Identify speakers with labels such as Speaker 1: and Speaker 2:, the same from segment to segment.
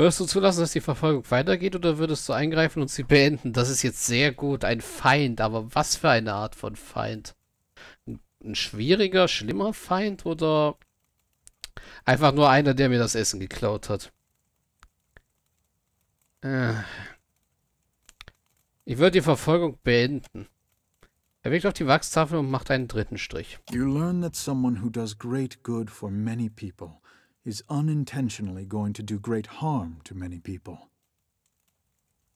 Speaker 1: Würdest du zulassen, dass die Verfolgung weitergeht oder würdest du eingreifen und sie beenden? Das ist jetzt sehr gut. Ein Feind, aber was für eine Art von Feind? Ein, schwieriger, schlimmer Feind oder einfach nur einer, der mir das Essen geklaut hat? Äh. Ich würde die Verfolgung beenden. Er wirkt auf die Wachstafel und macht einen dritten Strich.
Speaker 2: You learn that someone who does great good for many people is unintentionally going to do great harm to many people.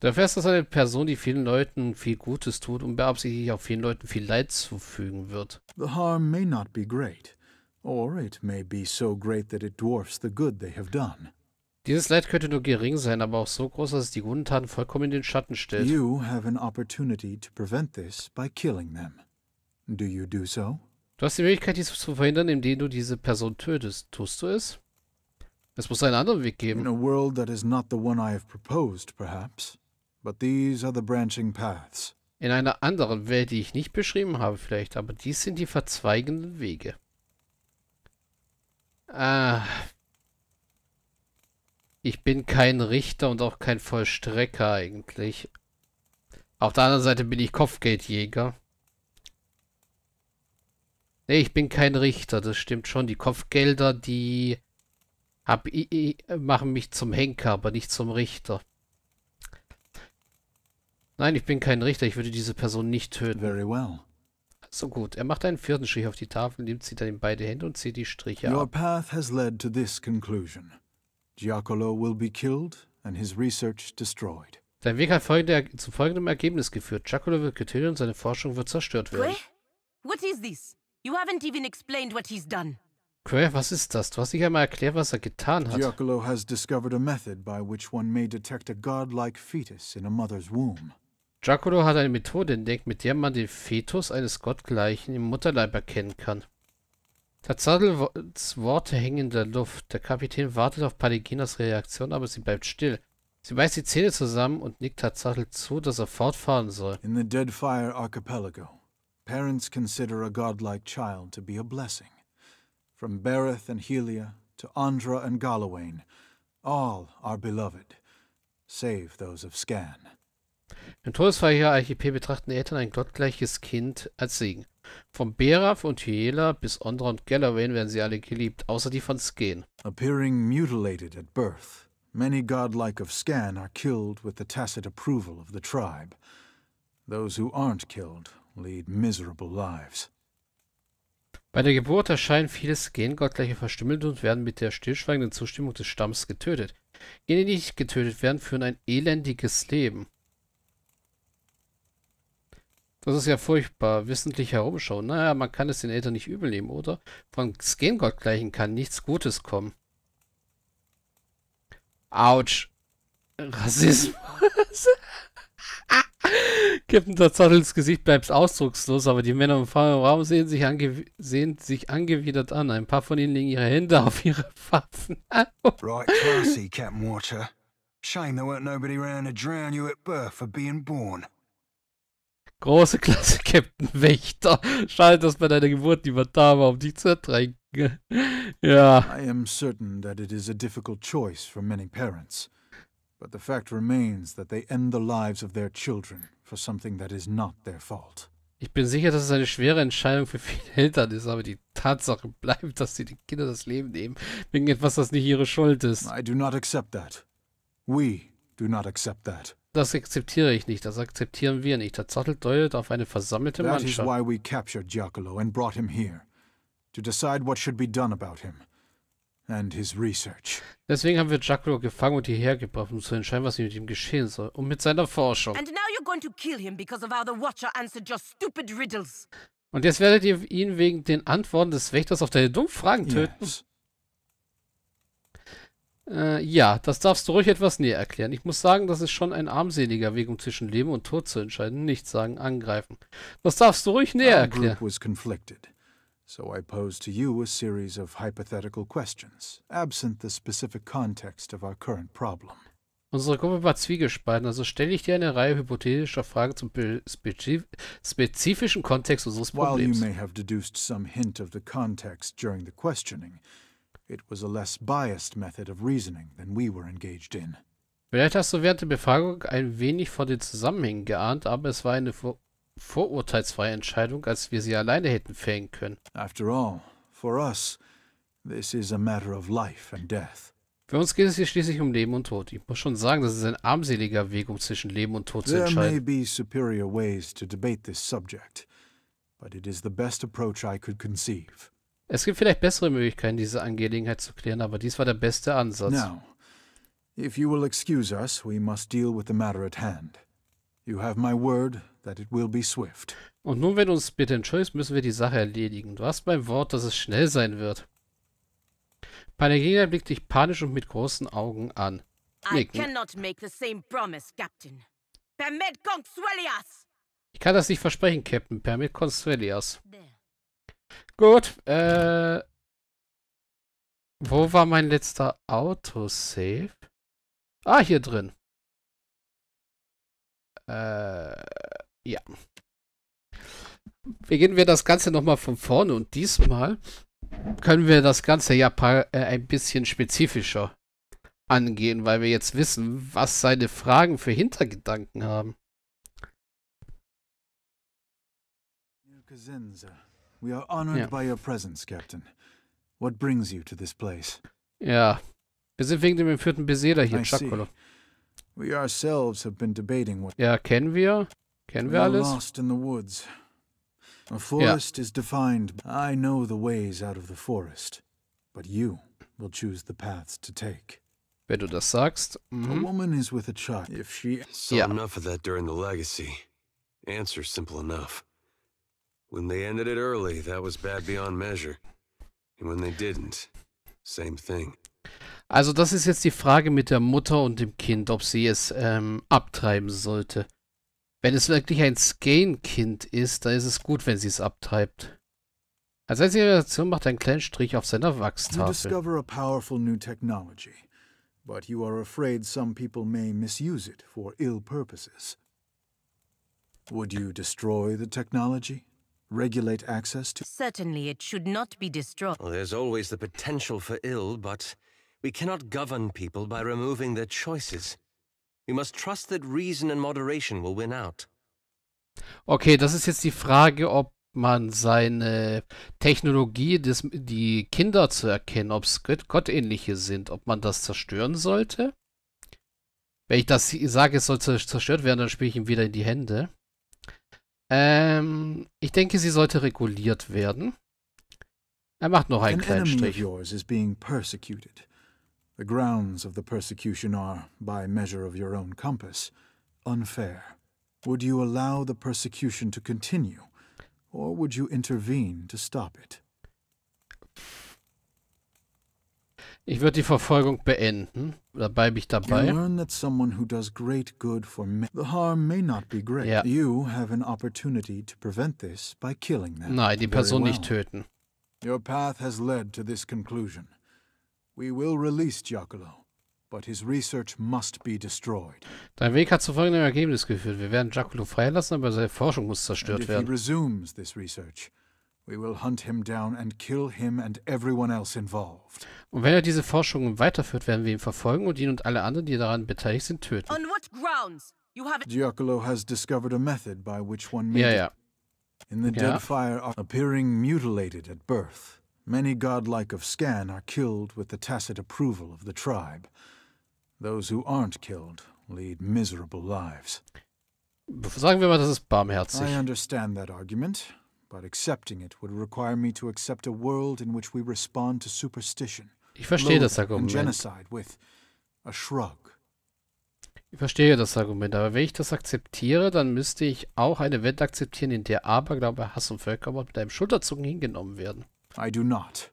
Speaker 1: Du erfährst, dass eine Person, die vielen Leuten viel Gutes tut und beabsichtigt auch vielen Leuten viel Leid zufügen wird.
Speaker 2: The harm may not be great, or it may be so great that it dwarfs the good they have done.
Speaker 1: Dieses Leid könnte nur gering sein, aber auch so groß, dass es die guten Taten vollkommen in den Schatten stellt.
Speaker 2: You have an opportunity to prevent this by killing them. Do you do so?
Speaker 1: Du hast die Möglichkeit, dies zu verhindern, indem du diese Person tötest. Tust du es? Es muss einen anderen Weg
Speaker 2: In
Speaker 1: geben.
Speaker 2: a world that is not the one I have proposed, perhaps. But these are the branching paths.
Speaker 1: In einer anderen Welt, die ich nicht beschrieben habe vielleicht, aber dies sind die verzweigenden Wege. Ah. Ich bin kein Richter und auch kein Vollstrecker eigentlich. Auf der anderen Seite bin ich Kopfgeldjäger. Nee, ich bin kein Richter, das stimmt schon. Die Kopfgelder, die hab, i- i- machen mich zum Henker, aber nicht zum Richter. Nein, ich bin kein Richter, ich würde diese Person nicht töten.
Speaker 2: Very well.
Speaker 1: So gut, er macht einen vierten Strich auf die Tafel, nimmt sie dann in beide Hände und zieht die Striche
Speaker 2: Your
Speaker 1: ab.
Speaker 2: path has led to this conclusion. Giacomo will be killed and his research destroyed.
Speaker 1: Dein Weg hat folgende, zu folgendem Ergebnis geführt. Giacomo wird getötet und seine Forschung wird zerstört werden.
Speaker 3: What is this? You haven't even explained what he's done.
Speaker 1: Quay, was ist das? Du hast nicht einmal erklärt, was er getan hat.
Speaker 2: Giacomo has discovered a method by which one may detect a godlike fetus in a mother's womb.
Speaker 1: Giacomo hat eine Methode entdeckt, mit der man den Fetus eines Gottgleichen im Mutterleib erkennen kann. Tazzadels Worte hängen in der Luft. Der Kapitän wartet auf Paliginas Reaktion, aber sie bleibt still. Sie beißt die Zähne zusammen und nickt Tazzadel zu, dass er fortfahren soll.
Speaker 2: In the Deadfire Archipelago, parents consider a godlike child to be a blessing. From Bereth and Helia to Andra and Galawain, all are beloved, save those of Scan.
Speaker 1: Im Todesfall Archipel betrachten Eltern ein gottgleiches Kind als Segen. Von Beraf und Hyela bis Ondra und Galawain werden sie alle geliebt, außer die von Scan.
Speaker 2: Appearing mutilated at birth, many godlike of Scan are killed with the tacit approval of the tribe. Those who aren't killed lead miserable lives.
Speaker 1: Bei der Geburt erscheinen viele Skene-Gottgleiche verstümmelt und werden mit der stillschweigenden Zustimmung des Stamms getötet. Jene, die nicht getötet werden, führen ein elendiges Leben. Das ist ja furchtbar. Wissentlich herumschauen. Naja, man kann es den Eltern nicht übel nehmen, oder? Von Skene-Gottgleichen kann nichts Gutes kommen. Autsch. Rassismus. Captain Tazaddels Gesicht bleibt ausdruckslos, aber die Männer im Raum sehen sich, ange sehen sich angewidert an. Ein paar von ihnen legen ihre Hände auf ihre Waffen.
Speaker 4: Right classy, Captain Watcher. Shame there weren't nobody round to drown you at birth for being born.
Speaker 1: Große Klasse, Captain Wächter. Schade, dass bei deiner Geburt niemand da war, um dich zu ertränken. ja.
Speaker 2: I am certain that it is a difficult choice for many parents, but the fact remains that they end the lives of their children for something that is not their fault.
Speaker 1: Ich bin sicher, dass es eine schwere Entscheidung für viele Eltern ist, aber die Tatsache bleibt, dass sie den Kindern das Leben nehmen, wegen etwas, das nicht ihre Schuld ist.
Speaker 2: I do not accept that. We do not accept that.
Speaker 1: Das akzeptiere ich nicht, das akzeptieren wir nicht. Der Zottel deutet auf eine versammelte
Speaker 2: That is
Speaker 1: Mannschaft.
Speaker 2: why we captured Giacomo and brought him here, to decide what should be done about him.
Speaker 1: Deswegen haben wir Giacomo gefangen und hierher gebracht, um zu entscheiden, was mit ihm geschehen soll. Und mit seiner Forschung.
Speaker 3: And now you're going to kill him because of how the Watcher answered your stupid riddles.
Speaker 1: Und jetzt werdet ihr ihn wegen den Antworten des Wächters auf deine dummen Fragen töten?
Speaker 2: Yes.
Speaker 1: Äh, ja, das darfst du ruhig etwas näher erklären. Ich muss sagen, das ist schon ein armseliger Weg, um zwischen Leben und Tod zu entscheiden. Nicht sagen, angreifen. Das darfst du ruhig näher
Speaker 2: Our
Speaker 1: erklären.
Speaker 2: group was conflicted, so I posed to you a series of hypothetical questions, absent the specific context of our current problem.
Speaker 1: Unsere Gruppe war zwiegespalten, also stelle ich dir eine Reihe hypothetischer Fragen zum spezifischen Kontext unseres
Speaker 2: While you
Speaker 1: Problems.
Speaker 2: may have deduced some hint of the context during the questioning, It was a less biased method of reasoning than we were engaged in.
Speaker 1: Vielleicht hast du während der Befragung ein wenig vor den Zusammenhängen geahnt, aber es war eine vorurteilsfreie Entscheidung, als wir sie alleine hätten fällen können.
Speaker 2: After all, for us, this is a matter of life and death.
Speaker 1: Für uns geht es hier schließlich um Leben und Tod. Ich muss schon sagen, das ist eine armselige Erwägung zwischen Leben und Tod zu
Speaker 2: There may
Speaker 1: entscheiden.
Speaker 2: be superior ways to debate this subject, but it is the best approach I could conceive.
Speaker 1: Es gibt vielleicht bessere Möglichkeiten, diese Angelegenheit zu klären, aber dies war der beste Ansatz.
Speaker 2: Now, if you will excuse us, we must deal with the matter at hand. You have my word that it will be swift.
Speaker 1: Und nun, wenn du uns bitte entschuldigst, müssen wir die Sache erledigen. Du hast mein Wort, dass es schnell sein wird. Panagina blickt dich panisch und mit großen Augen an.
Speaker 3: I
Speaker 1: Nicken.
Speaker 3: cannot make the same promise, Captain. Permed Consuelias!
Speaker 1: Ich kann das nicht versprechen, Captain. Permit Consuelias. Gut, äh. Wo war mein letzter Autosave? Ah, hier drin. Äh, ja. Beginnen wir das Ganze nochmal von vorne und diesmal können wir das Ganze ja äh, ein bisschen spezifischer angehen, weil wir jetzt wissen, was seine Fragen für Hintergedanken haben.
Speaker 2: We are honored
Speaker 1: Yeah.
Speaker 2: by your presence, Captain. What brings you to this place?
Speaker 1: Ja. Wir sind wegen dem entführten Beseeler hier. Giacomo.
Speaker 2: We ourselves have been debating what
Speaker 1: Ja, kennen wir. Kennen
Speaker 2: we
Speaker 1: wir
Speaker 2: are
Speaker 1: alles.
Speaker 2: lost in the woods. A forest is defined. I know the ways out of the forest, but you will choose the paths to take.
Speaker 1: Wenn du das sagst.
Speaker 2: A
Speaker 1: Mhm.
Speaker 2: woman is with a child. If she
Speaker 5: Saw
Speaker 1: Yeah.
Speaker 5: enough of that during the legacy. Answer simple enough. When they ended it early, that was bad beyond measure. And when they didn't, same thing.
Speaker 1: Also das ist jetzt die Frage mit der Mutter und dem Kind, ob sie es ähm, abtreiben sollte. Wenn es wirklich ein Skane-Kind ist, dann ist es gut, wenn sie es abtreibt. Als einzige Reaktion macht einen kleinen Strich auf seiner
Speaker 2: You
Speaker 1: Wachstafel.
Speaker 2: discover a powerful new technology, but you are afraid some people may misuse it for ill purposes. Would you destroy the technology? Regulate access to
Speaker 3: Certainly it should not be destroyed.
Speaker 6: Well, there's always the potential for ill, but we cannot govern people by removing their choices. We must trust that reason and moderation will win out.
Speaker 1: Okay, das ist jetzt die Frage, ob man seine Technologie, des, die Kinder zu erkennen, ob es Gott, gottähnliche sind, ob man das zerstören sollte. Wenn ich das sage, es soll zer- zerstört werden, dann spiele ich ihm wieder in die Hände. Ähm, ich denke, sie sollte reguliert werden. Er macht noch einen
Speaker 2: An
Speaker 1: kleinen Strich.
Speaker 2: yours is being persecuted. The grounds of the persecution are, by measure of your own compass, unfair. Would you allow the persecution to continue, or would you intervene to stop it?
Speaker 1: Ich würde die Verfolgung beenden. Da bleibe ich dabei.
Speaker 2: You learn that someone who does great good for men, the harm may not be great. You have an opportunity to prevent this by killing them.
Speaker 1: Nein, die Person nicht töten.
Speaker 2: Your path has led to this conclusion.
Speaker 1: Dein Weg hat zu folgendem Ergebnis geführt. Wir werden Giacomo freilassen, aber seine Forschung muss
Speaker 2: And
Speaker 1: zerstört
Speaker 2: if he
Speaker 1: werden.
Speaker 2: resumes this research, we will hunt him down and kill him and everyone else involved.
Speaker 1: Und wenn er diese Forschungen weiterführt, werden wir ihn verfolgen und ihn und alle anderen, die daran beteiligt sind, töten.
Speaker 3: On what grounds? You have
Speaker 2: Giacomo has discovered a method by which one may
Speaker 1: Ja, ja.
Speaker 2: in the
Speaker 1: Yeah.
Speaker 2: dead fire appearing mutilated at birth. Many godlike of Scan are killed with the tacit approval of the tribe. Those who aren't killed lead miserable lives.
Speaker 1: Sagen wir mal, das ist
Speaker 2: I
Speaker 1: barmherzig.
Speaker 2: understand that argument, but accepting it would require me to accept a world in which we respond to superstition,
Speaker 1: Ich verstehe das Argument.
Speaker 2: genocide with a shrug.
Speaker 1: Ich verstehe das Argument. Aber wenn ich das akzeptiere, dann müsste ich auch eine Welt akzeptieren, in der Aberglaube, Hass und Völkermord mit einem Schulterzucken hingenommen werden.
Speaker 2: I do not.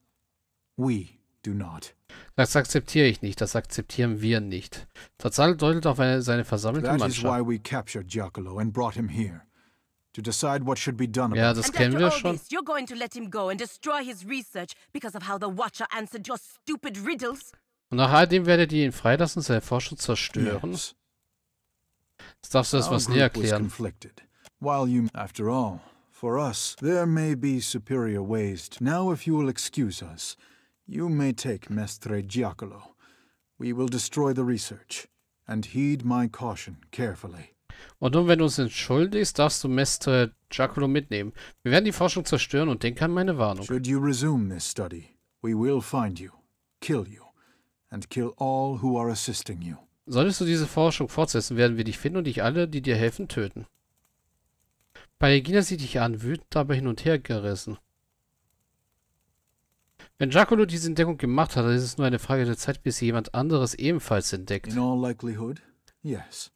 Speaker 2: We do not.
Speaker 1: Das akzeptiere ich nicht. Das akzeptieren wir nicht. Tatsal deutet auf eine, seine versammelte
Speaker 2: That is
Speaker 1: Mannschaft.
Speaker 2: why we captured Giacomo and brought him here. To decide what should be done
Speaker 1: Ja, das kennen
Speaker 3: after
Speaker 1: wir
Speaker 3: all
Speaker 1: schon.
Speaker 3: this, you're going to let him go and destroy his research because of how the Watcher answered your stupid riddles?
Speaker 1: Und nach all dem werdet ihr ihn freilassen seine Forschung zerstören. Jetzt darfst du das was näher erklären.
Speaker 2: conflicted. While you, after all, for us, there may be superior ways. To, now, if you will excuse us, You may take Mestre Giacomo. We will destroy the research. And heed my caution carefully.
Speaker 1: Und nun, wenn du uns entschuldigst, darfst du Mestre Giacomo mitnehmen. Wir werden die Forschung zerstören und denk an meine Warnung.
Speaker 2: Should you resume this study, we will find you, kill you, and kill all who are assisting you.
Speaker 1: Solltest du diese Forschung fortsetzen, werden wir dich finden und dich alle, die dir helfen, töten. Pallegina sieht dich an, wütend aber hin und her gerissen. Wenn Giacomo diese Entdeckung gemacht hat, dann ist es nur eine Frage der Zeit, bis jemand anderes ebenfalls entdeckt.
Speaker 2: In all likelihood, yes.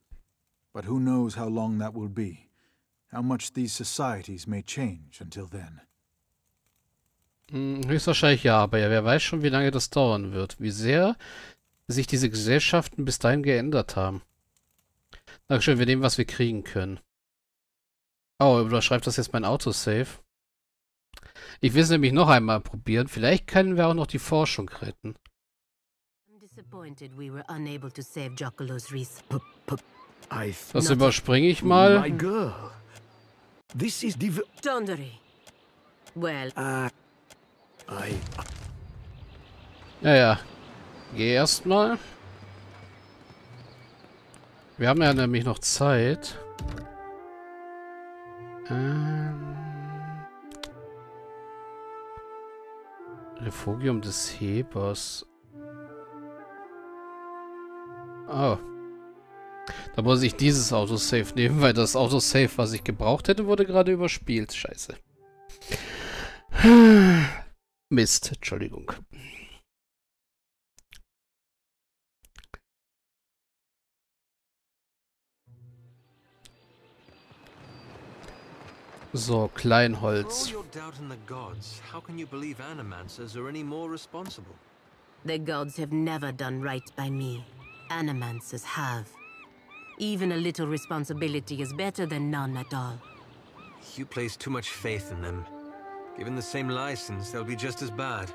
Speaker 2: But who knows how long that will be? How much these societies may change until then.
Speaker 1: Hm, höchstwahrscheinlich ja, aber ja, wer weiß schon, wie lange das dauern wird. Wie sehr sich diese Gesellschaften bis dahin geändert haben. Dankeschön, wir nehmen, was wir kriegen können. Oh, überschreibt das jetzt mein Autosave? Ich will es nämlich noch einmal probieren. Vielleicht können wir auch noch die Forschung retten. Das überspringe ich mal.
Speaker 7: This is.
Speaker 3: Well,
Speaker 7: Uh, I.
Speaker 1: Ja, ja. Geh erstmal. Wir haben ja nämlich noch Zeit. Ähm. Refugium des Hebers. Oh. Da muss ich dieses Autosave nehmen, weil das Autosave, was ich gebraucht hätte, wurde gerade überspielt. Scheiße. Mist, Entschuldigung.
Speaker 6: More responsible?
Speaker 3: the gods have never done right by me. Animancers have. Even a little responsibility is better than none at all.
Speaker 6: You place too much faith in them. Given the same license, they'll be just as bad.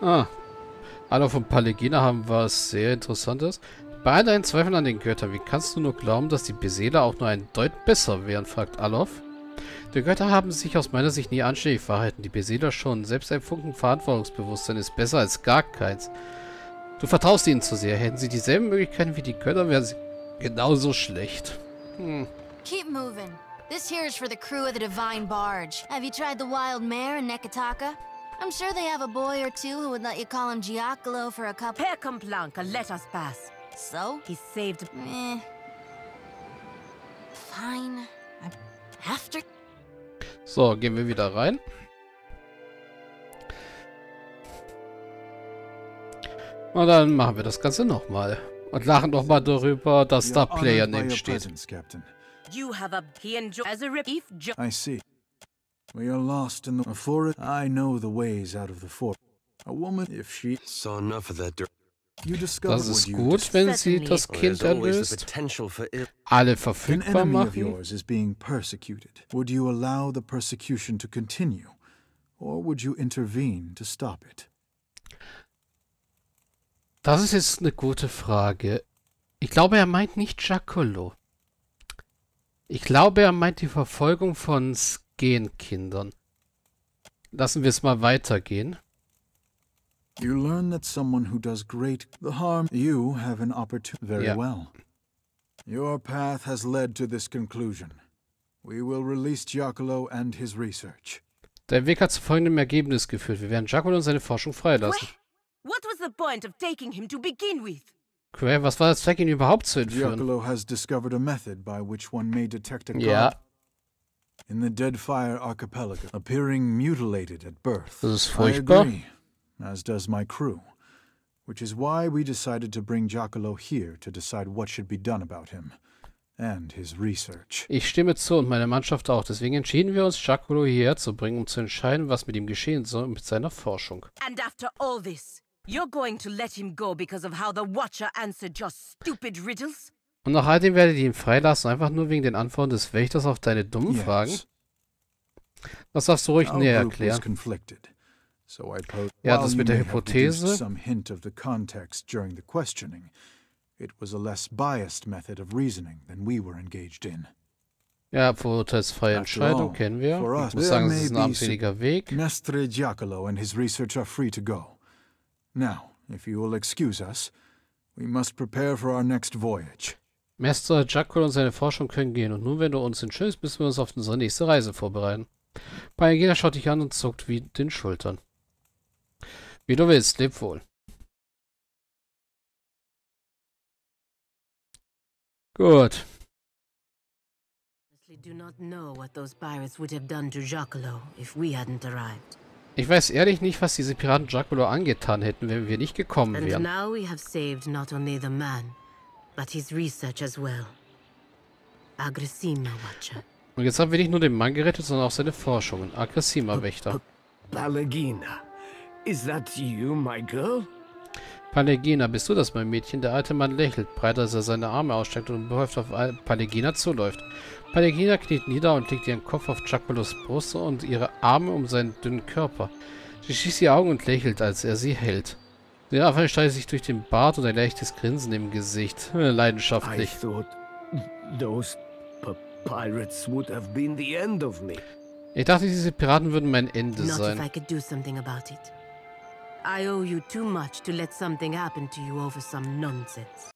Speaker 1: Ah. Hallo von Palegina haben was sehr Interessantes. Bei all deinen Zweifeln an den Göttern, wie kannst du nur glauben, dass die Beseeler auch nur ein Deut besser wären, fragt Alof. Die Götter haben sich aus meiner Sicht nie anständig verhalten. Die Beseeler schon. Selbst ein Funken Verantwortungsbewusstsein ist besser als gar keins. Du vertraust ihnen zu sehr. Hätten sie dieselben Möglichkeiten wie die Götter, wären sie genauso schlecht. Hm.
Speaker 8: Keep moving. This here is for the crew of the Divine Barge. Have you tried the Wild Mare in Nekataka? I'm sure they have a boy or two who would let you call him Giacomo for a couple.
Speaker 3: Per Complanca, let us pass.
Speaker 8: So?
Speaker 3: He saved
Speaker 8: Eh. Fine. I have to.
Speaker 1: So, gehen wir wieder rein. Und dann machen wir das Ganze nochmal. Und lachen nochmal darüber, dass da Player Name steht.
Speaker 2: presence, Captain.
Speaker 3: You have a as a. Jo
Speaker 2: I see. We are lost in the forest. I know the ways out of the fort. A woman, if she...
Speaker 5: Saw enough of that dirt.
Speaker 1: Das ist gut, wenn sie das Kind erlöst. Alle
Speaker 2: An
Speaker 1: verfügbar
Speaker 2: enemy of
Speaker 1: machen.
Speaker 2: yours is being persecuted. Would you allow the persecution to continue? Or would you intervene to stop it?
Speaker 1: Das ist jetzt eine gute Frage. Ich glaube, er meint nicht Giaccolo. Ich glaube, er meint die Verfolgung von Skenkindern. Lassen wir es mal weitergehen.
Speaker 2: You learn that someone who does great the harm you have an opportunity. Very
Speaker 1: Yeah.
Speaker 2: well. Your path has led to this conclusion. We will release Giacomo and his research.
Speaker 1: Der Weg hat zu folgendem Ergebnis geführt. Wir werden Giaccolo und seine Forschung freilassen.
Speaker 3: What was the point of taking him to begin with?
Speaker 1: Quay, was war das Zweck, ihn überhaupt zu entführen?
Speaker 2: Giacomo has discovered a method by which one may detect a
Speaker 1: Ja.
Speaker 2: god in the Deadfire Archipelago, appearing mutilated at birth.
Speaker 1: Das ist
Speaker 2: I agree, as does my crew, which is why we decided to bring Giacomo here to decide what should be done about him and his research.
Speaker 1: Ich stimme zu und meine Mannschaft auch. Deswegen entschieden wir uns, Giaccolo hierher zu bringen, um zu entscheiden, was mit ihm geschehen soll mit seiner Forschung.
Speaker 3: And after all this, you're going to let him go because of how the Watcher answered your stupid riddles?
Speaker 1: Und nach all dem werdet ihr ihn freilassen, einfach nur wegen den Antworten des Wächters auf deine dummen Fragen?
Speaker 2: Yes,
Speaker 1: Das darfst du ruhig
Speaker 2: our
Speaker 1: näher erklären.
Speaker 2: conflicted, so I posed.
Speaker 1: Ja, das mit der Hypothese.
Speaker 2: some hint of the context during the questioning, it was a less biased method of reasoning than we were engaged in.
Speaker 1: Ja, vorurteilsfreie Entscheidung kennen wir. Ich
Speaker 2: us,
Speaker 1: muss sagen, es ist ein armseliger Weg.
Speaker 2: Mestre Giacomo and his research are free to go. Now, if you will excuse us, we must prepare for our next voyage.
Speaker 1: Meister Giacomo und seine Forschung können gehen. Und nun, wenn du uns entschuldigst, müssen wir uns auf unsere nächste Reise vorbereiten. Pallegina schaut dich an und zuckt wie den Schultern. Wie du willst, leb wohl. Gut.
Speaker 3: honestly do not know what those pirates would have done to Jacquelo if we hadn't arrived.
Speaker 1: Ich weiß ehrlich nicht, was diese Piraten Giacomo angetan hätten, wenn wir nicht gekommen
Speaker 3: And
Speaker 1: wären.
Speaker 3: now we have saved not only the man, but his research as well. Agressima Watcher.
Speaker 1: Und jetzt haben wir nicht nur den Mann gerettet, sondern auch seine Forschungen. Aggressimer Wächter.
Speaker 7: Pallegina. Is that you, my girl?
Speaker 1: Pallegina, bist du das, mein Mädchen? Der alte Mann lächelt, breit, als er seine Arme ausstreckt und behäuft auf Al- Pallegina zuläuft. Pallegina kniet nieder und legt ihren Kopf auf Giacolos Brust und ihre Arme um seinen dünnen Körper. Sie schließt die Augen und lächelt, als er sie hält. Der Affe streicht sich durch den Bart und ein leichtes Grinsen im Gesicht. Äh,
Speaker 7: I
Speaker 1: Leidenschaftlich.
Speaker 7: thought those p- pirates would have been the end of me.
Speaker 1: Ich dachte, diese Piraten würden mein Ende
Speaker 3: Not if
Speaker 1: sein.
Speaker 3: I could do something about it. I owe you too much to let something happen to you over some nonsense.